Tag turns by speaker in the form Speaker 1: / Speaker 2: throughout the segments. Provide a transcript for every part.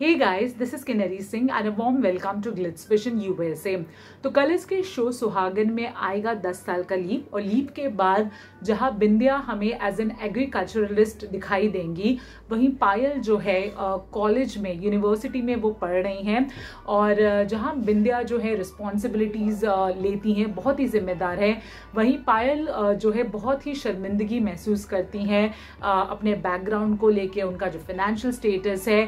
Speaker 1: Hey guys, this is Kinnari Singh and a warm welcome to Glitz Vision USA. तो कल इसके show सुहागन में आएगा 10 साल का लीप और लीप के बाद जहाँ बिंदिया हमें एज एन एग्रीकल्चरलिस्ट दिखाई देंगी वहीं पायल जो है कॉलेज में यूनिवर्सिटी में वो पढ़ रही हैं और जहाँ बिंदिया जो है रिस्पॉन्सिबिलिटीज़ लेती हैं बहुत ही जिम्मेदार है वहीं पायल जो है बहुत ही शर्मिंदगी महसूस करती हैं अपने बैकग्राउंड को लेके उनका जो फाइनेंशियल स्टेटस है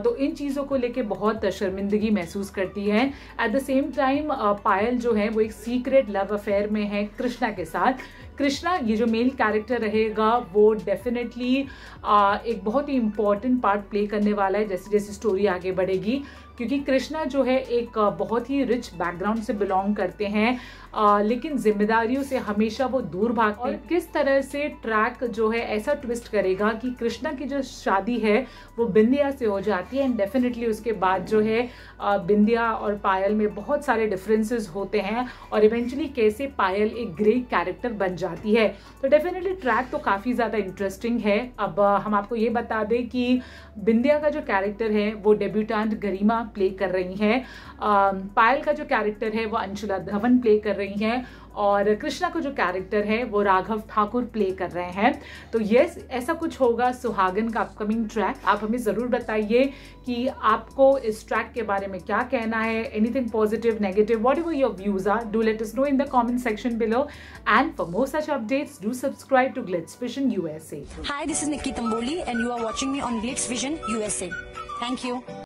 Speaker 1: तो इन चीज़ों को लेके बहुत शर्मिंदगी महसूस करती है। At the same time Payal जो है, वो एक सीक्रेट लव अफेयर में है कृष्णा के साथ। कृष्णा ये जो मेल कैरेक्टर रहेगा वो डेफिनेटली एक बहुत ही इंपॉर्टेंट पार्ट प्ले करने वाला है जैसे जैसे स्टोरी आगे बढ़ेगी। क्योंकि कृष्णा जो है एक बहुत ही रिच बैकग्राउंड से बिलोंग करते हैं आ, लेकिन जिम्मेदारियों से हमेशा वो दूर भागते और किस तरह से ट्रैक जो है ऐसा ट्विस्ट करेगा कि कृष्णा की जो शादी है वो बिंदिया से हो जाती है। एंड डेफिनेटली उसके बाद जो है बिंदिया और पायल में बहुत सारे डिफरेंसेस होते हैं। और इवेंचुअली कैसे पायल एक ग्रेट कैरेक्टर बन जाती है। तो डेफिनेटली ट्रैक तो काफ़ी ज़्यादा इंटरेस्टिंग है। अब हम आपको ये बता दें कि बिंदिया का जो कैरेक्टर है, वो डेब्यूटांट गरिमा प्ले कर रही हैं। पायल का जो कैरेक्टर है, वो अंशुला धवन प्ले कर रही हैं। और कृष्णा का जो कैरेक्टर है, वो राघव ठाकुर प्ले कर रहे हैं। तो ये ऐसा कुछ होगा सुहागन का अपकमिंग ट्रैक आप हमें ज़रूर बताइए कि आपको इस ट्रैक के बारे में क्या कहना है anything positive negative what ever your views are do let us know in the comment section below and for more such updates do subscribe to Glitz Vision USA
Speaker 2: hi this is Nikki Tamboli and you are watching me on Glitz Vision USA thank you